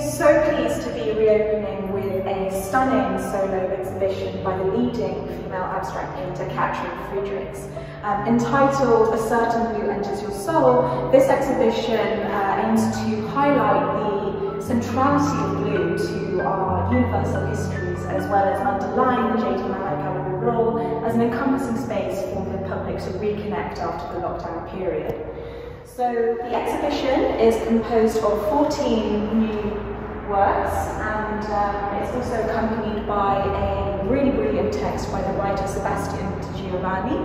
so pleased to be reopening with a stunning solo exhibition by the leading female abstract painter Katrin Fridriks. Um, entitled A Certain Blue Enters Your Soul, this exhibition uh, aims to highlight the centrality of blue to our universal histories as well as underline the J.D. Malat Gallery role as an encompassing space for the public to reconnect after the lockdown period. So the exhibition is composed of 14 new works and um, it's also accompanied by a really brilliant text by the writer Sebastian Di Giovanni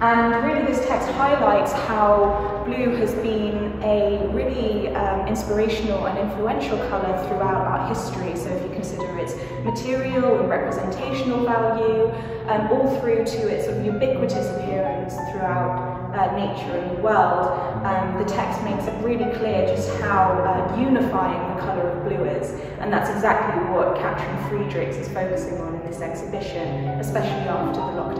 and really this text highlights how blue has been a really um, inspirational and influential colour throughout art history. So if you consider its material and representational value, um, all through to its sort of ubiquitous appearance throughout uh, nature and the world, um, the text makes it really clear just how uh, unifying the colour of blue is. And that's exactly what Katrin Fridriks is focusing on in this exhibition, especially after the lockdown